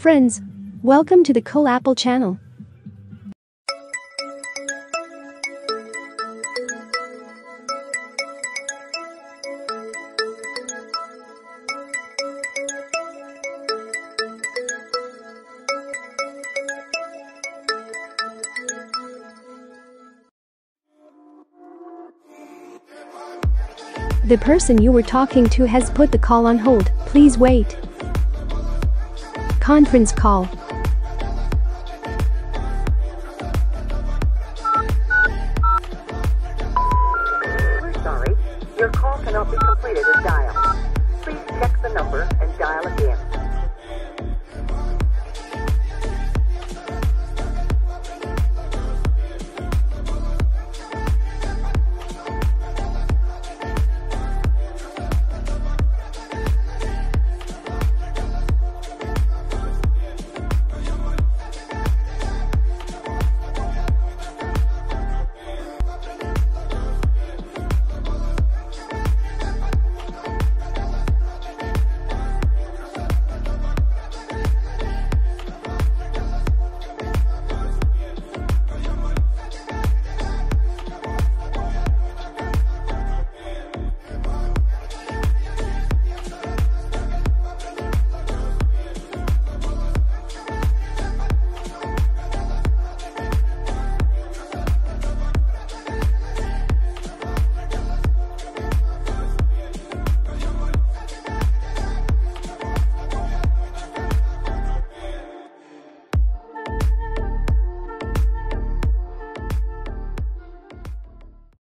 Friends, welcome to the Cool Apple channel. The person you were talking to has put the call on hold. Please wait. Conference call. We're sorry. Your call cannot be completed as dialed. Please check the number.